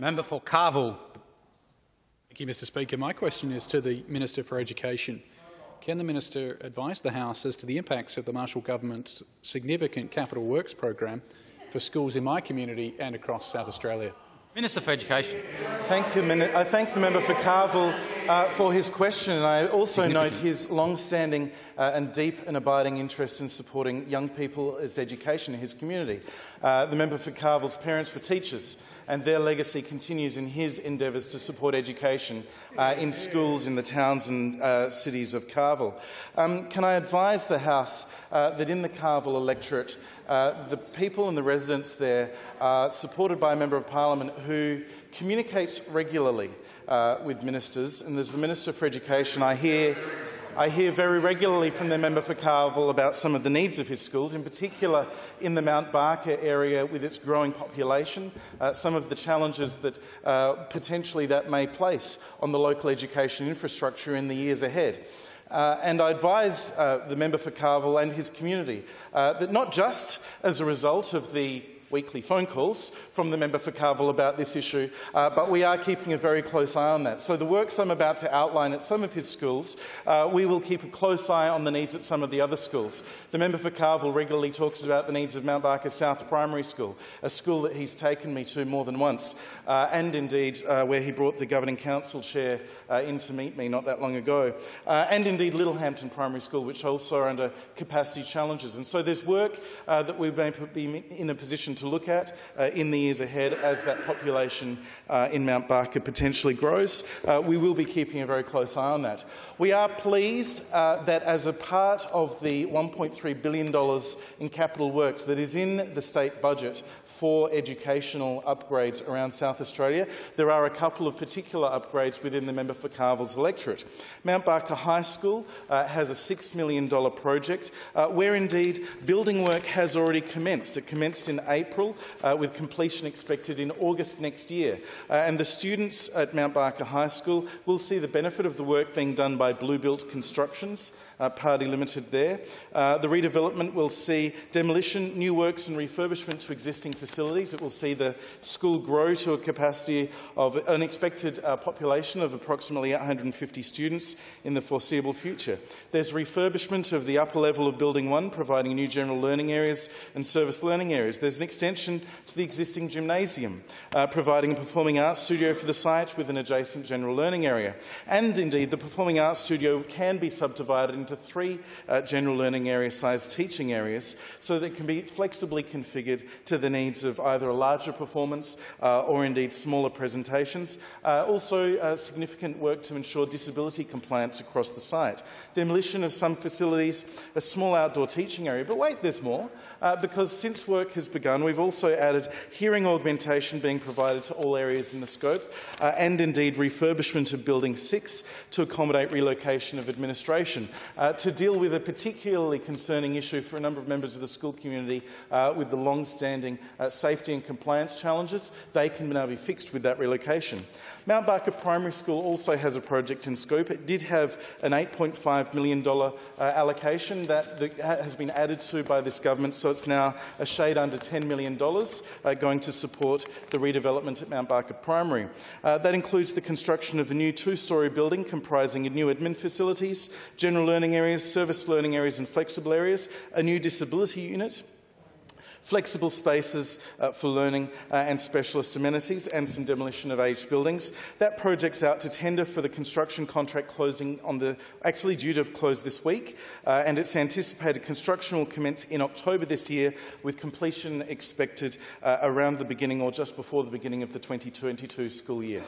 Member for Kavel. Thank you, Mr Speaker. My question is to the Minister for Education. Can the minister advise the House as to the impacts of the Marshall government's significant capital works program for schools in my community and across South Australia? Minister for Education. Thank you. I uh, thank the member for Kavel uh, for his question, and I also note his long-standing uh, and deep and abiding interest in supporting young people as education in his community. Uh, the member for Kavel's parents were teachers, and their legacy continues in his endeavours to support education uh, in schools in the towns and uh, cities of Kavel. Um, can I advise the House uh, that in the Kavel electorate, the people and the residents there are supported by a Member of Parliament who communicates regularly uh, with ministers, and as the Minister for Education, I hear, I hear very regularly from the member for Kavel about some of the needs of his schools, in particular in the Mount Barker area with its growing population, uh, some of the challenges that uh, potentially that may place on the local education infrastructure in the years ahead. Uh, and I advise uh, the member for Kavel and his community uh, that not just as a result of the weekly phone calls from the member for Kavel about this issue, uh, but we are keeping a very close eye on that. So the works I'm about to outline at some of his schools, uh, we will keep a close eye on the needs at some of the other schools. The member for Kavel regularly talks about the needs of Mount Barker South Primary School, a school that he's taken me to more than once, uh, and indeed uh, where he brought the governing council chair uh, in to meet me not that long ago, uh, and indeed Littlehampton Primary School, which also are under capacity challenges. And so there's work that we may be in a position to look at uh, in the years ahead as that population uh, in Mount Barker potentially grows. Uh, we will be keeping a very close eye on that. We are pleased uh, that as a part of the $1.3 billion in capital works that is in the state budget for educational upgrades around South Australia. There are a couple of particular upgrades within the member for Kavel's electorate. Mount Barker High School uh, has a $6 million project where indeed building work has already commenced. It commenced in April uh, with completion expected in August next year. Uh, and the students at Mount Barker High School will see the benefit of the work being done by Blue Built Constructions, uh, Party Limited there. Uh, the redevelopment will see demolition, new works and refurbishment to existing facilities. It will see the school grow to a capacity of an expected uh, population of approximately 850 students in the foreseeable future. There's refurbishment of the upper level of Building 1, providing new general learning areas and service learning areas. There's an extension to the existing gymnasium, uh, providing a performing arts studio for the site with an adjacent general learning area. And indeed, the performing arts studio can be subdivided into three uh, general learning area sized teaching areas so that it can be flexibly configured to the needs of either a larger performance uh, or indeed smaller presentations. Uh, also, uh, significant work to ensure disability compliance across the site. Demolition of some facilities, a small outdoor teaching area. But wait, there's more, uh, because since work has begun, we've also added hearing augmentation being provided to all areas in the scope, uh, and indeed refurbishment of Building 6 to accommodate relocation of administration uh, to deal with a particularly concerning issue for a number of members of the school community uh, with the long-standing uh, safety and compliance challenges. They can now be fixed with that relocation. Mount Barker Primary School also has a project in scope. It did have an $8.5 million uh, allocation that has been added to by this government, so it's now a shade under $10 million uh, going to support the redevelopment at Mount Barker Primary. Uh, that includes the construction of a new two-storey building comprising new admin facilities, general learning areas, service learning areas and flexible areas, a new disability unit, flexible spaces uh, for learning uh, and specialist amenities, and some demolition of aged buildings. That project's out to tender for the construction contract closing on the, actually due to close this week, uh, and it's anticipated construction will commence in October this year, with completion expected uh, around the beginning or just before the beginning of the 2022 school year.